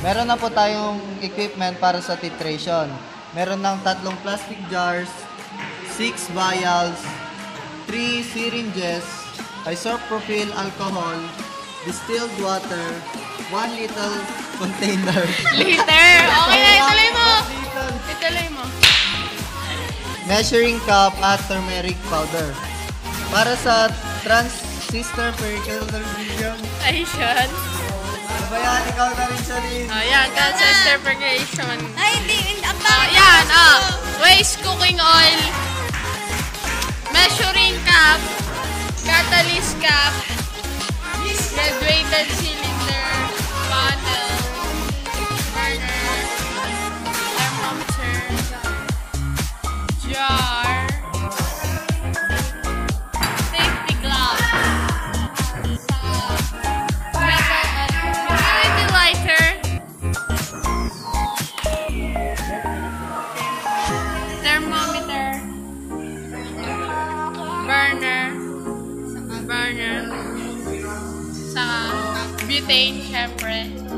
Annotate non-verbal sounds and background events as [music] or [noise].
Meron na po tayong equipment para sa titration. Meron ng tatlong plastic jars, 6 vials, 3 syringes, isopropyl alcohol, distilled water, 1 little [laughs] container. Liter! Okay na, ituloy mo! Ituloy mo. measuring cup at turmeric powder. Para sa transistor per kilogram. Ayan. Ano ba yan? Ikaw na rin siya rin. Ayan, transistor purgation. Ay, hindi. Ang pangit. yan, ah. Waste cooking oil. Measuring cup. Catalyst cap. Graduated cylinder. Thermometer, burner, burner, saka butane, syempre,